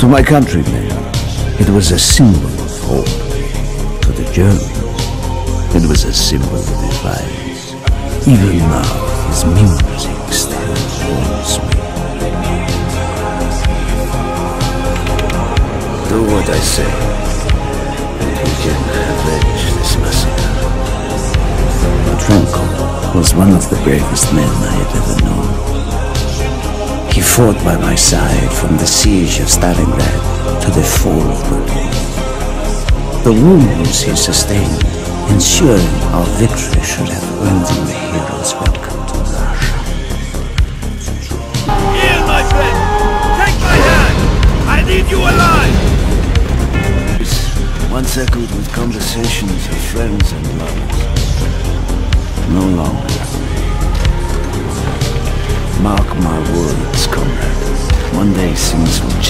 To my countrymen, it was a symbol of hope. To the Germans, it was a symbol of defiance. Even now, his music still haunts me. Do what I say, and we can avenge this massacre. Petrenko was one of the bravest men I had ever known. He fought by my side from the siege of Stalingrad to the fall of Berlin. The wounds he sustained, ensuring our victory should have earned him a hero's welcome to Russia. Here, my friend! Take my hand! I need you alive! Once echoed with conversations of friends and lovers. No longer. Mark my words, comrade. One day things will change.